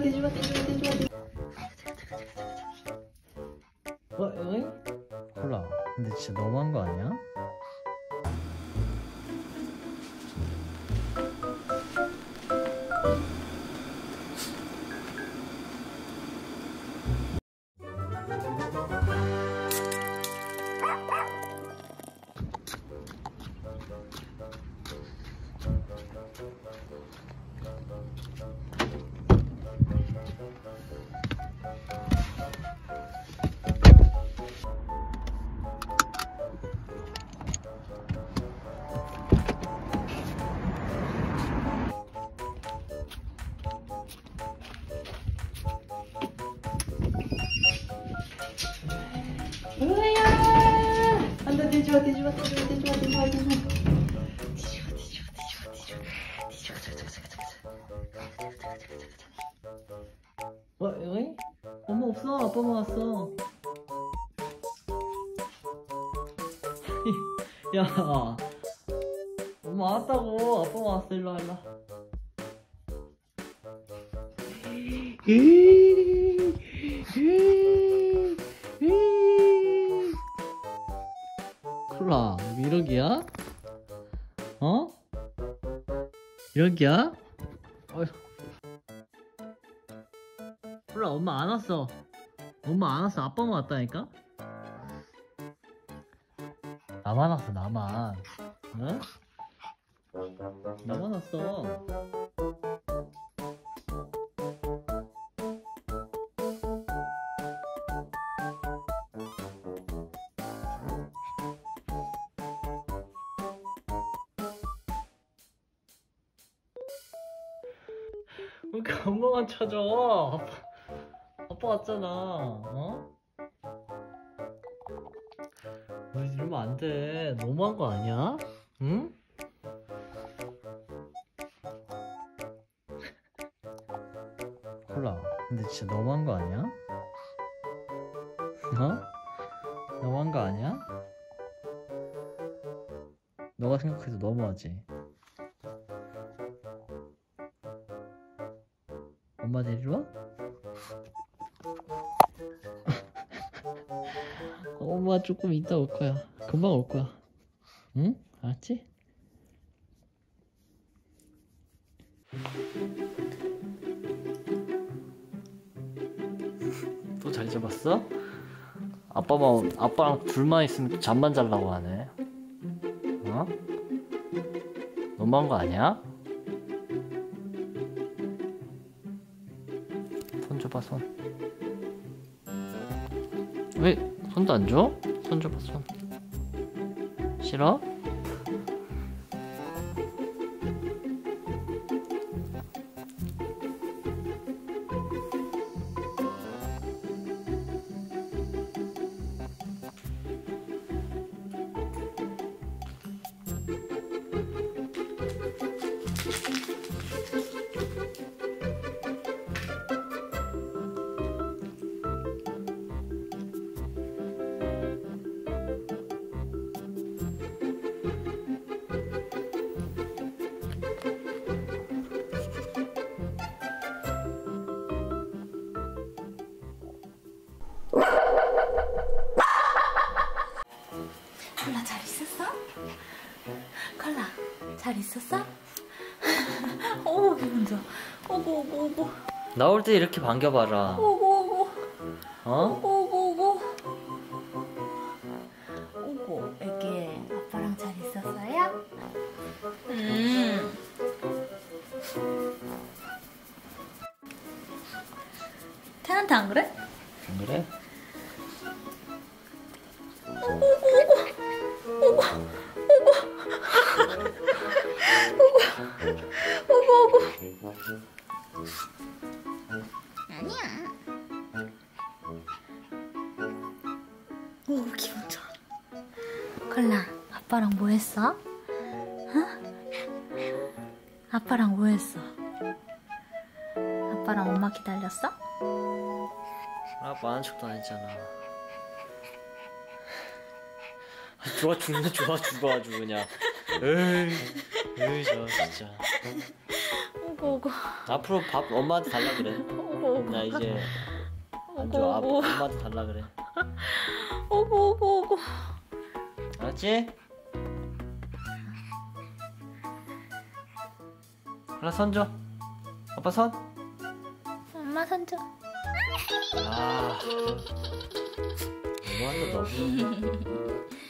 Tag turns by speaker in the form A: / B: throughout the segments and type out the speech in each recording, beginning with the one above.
A: 떼지마 떼지마 떼지마 떼지마 어? 어이? 콜라 근데 진짜 너무한 거 아니야? 으야! 안돼 떼지마 떼지마 떼지마 떼지마 떼지마 떼지마 뒤집어 없어. 아빠만 왔어. 야. 엄마 왔다고. 아빠만 왔어. 일로와 일로와. 콜라 미러기야? 어? 미러기야? 어휴 엄마 안 왔어 엄마 안 왔어 아빠만 왔다니까? 나만 왔어 나만 어? 나만 왔어 왜 이렇게 엄마만 찾아? 아빠, 아빠 왔잖아. 어? 왜 이러면 안 돼. 너무한 거 아니야? 응? 콜라. 근데 진짜 너무한 거 아니야? 어? 너무한 거 아니야? 너가 생각해도 너무하지. 엄마 데리러 와? 엄마 조금 이따 올 거야. 금방 올 거야. 응? 알았지? 또 잘 잡았어? 아빠만 아빠랑 둘만 있으면 잠만 자려고 하네. 어? 너무한 거 아니야? 손 줘봐 손. 왜 손도 안 줘? 손 줘봐 손. 싫어?
B: 잘 있었어? 어우 기분 좋아 오고 오고 오고
A: 나올 때 이렇게 반겨봐라.
B: 오고 오고
A: 어?
B: 오고 오고 오고 애기 아빠랑 잘 있었어요? 음 태한테 안 그래?
A: 안 그래?
B: 아니야 오 기분 좋아 콜라 아빠랑 뭐 했어? 어? 아빠랑 뭐 했어? 아빠랑 엄마 기다렸어?
A: 아빠 아는 척도 안 했잖아. 아, 좋아 죽네 좋아 죽어 아주 그냥. 에이, 에이 저 진짜.
B: 오고 오고 오고
C: 앞으로 밥 엄마한테 달라 그래.
B: 오고 오고
C: 나 이제 안
B: 오고
C: 줘. 아,
B: 오고
C: 엄마한테 달라 그래.
B: 오고 오고 오고
C: 알았지? 하나 손 줘. 아빠 손.
B: 엄마 손줘
C: 아. 너무한다 너.
B: 음.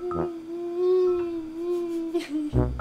C: Mm-hmm.